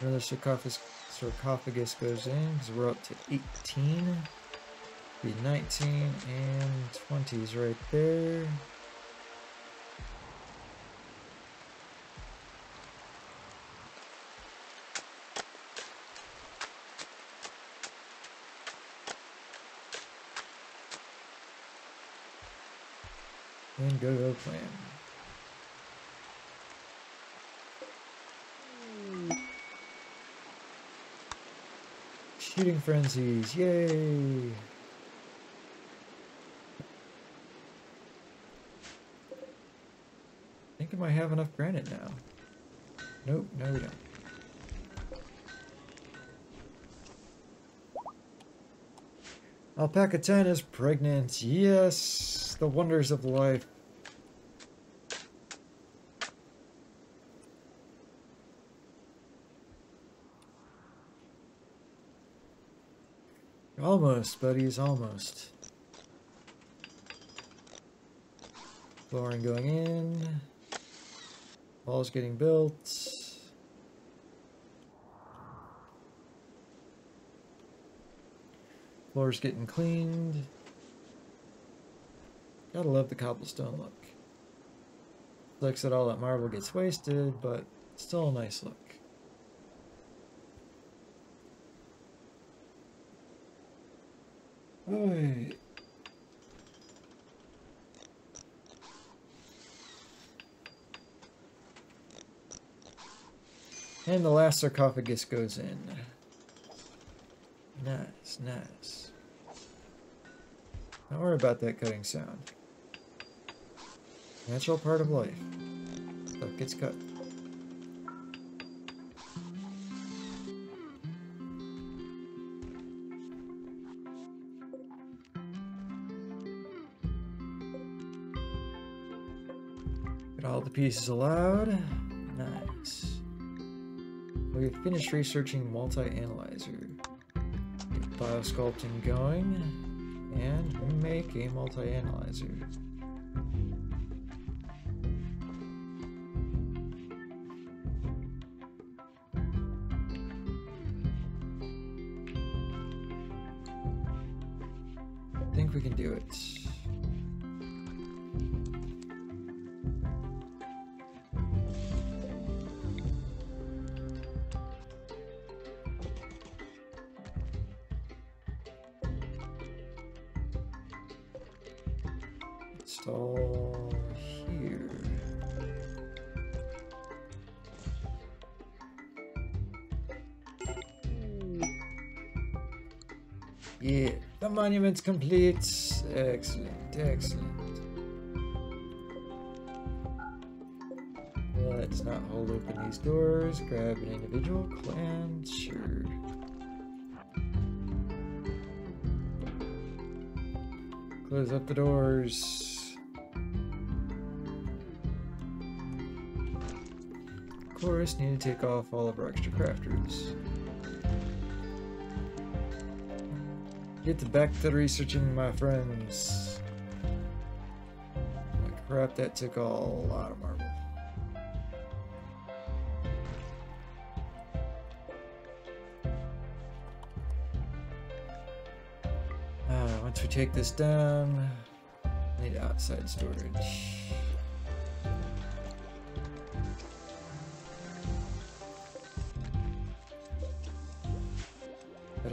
Another sarcophagus, sarcophagus goes in because we're up to 18. Be 19 and 20 is right there. And go go plan. Shooting frenzies, yay! Think I might have enough granite now. Nope, no we don't. Alpaca 10 is pregnant. Yes, the wonders of life. Almost, buddies, almost. Flooring going in. Walls getting built. Floors getting cleaned. Gotta love the cobblestone look. Looks that all that marble gets wasted, but still a nice look. Alright. And the last sarcophagus goes in. Nice, nice. Don't worry about that cutting sound. Natural part of life. Stuff gets cut. Get all the pieces allowed. Nice. We've finished researching multi-analyzer. Biosculpting going and make a multi-analyzer. Monument's complete. Excellent, excellent. Let's not hold open these doors. Grab an individual clan. Sure. Close up the doors. Of course, need to take off all of our extra crafters. Get back to researching, my friends. Crap, that took a lot of marble. Uh, once we take this down, need outside storage.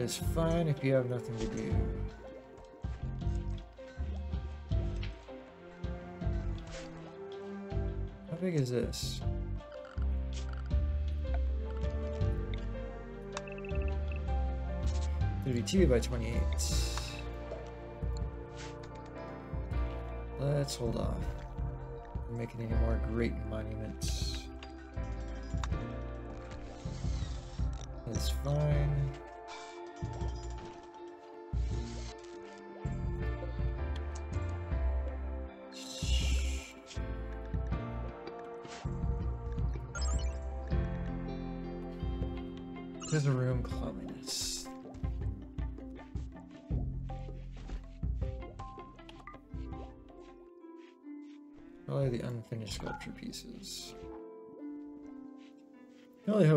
Is fine if you have nothing to do. How big is this? Thirty-two by twenty-eight. Let's hold off. We're making any more great monuments. That's fine.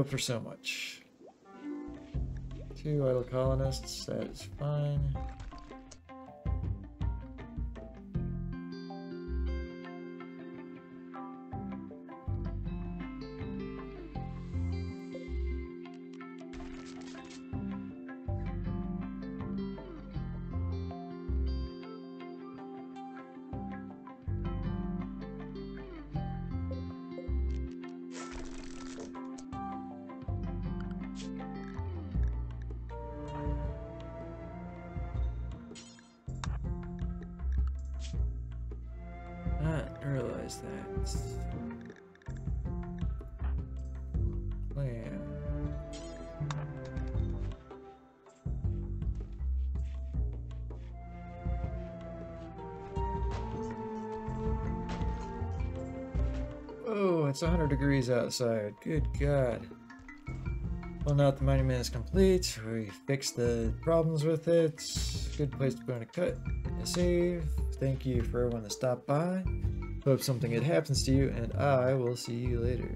For so much. Two idle colonists, that is fine. Degrees outside. Good God. Well, now the monument is complete, we fixed the problems with it. Good place to in a cut, and save. Thank you for everyone that stopped by. Hope something good happens to you, and I will see you later.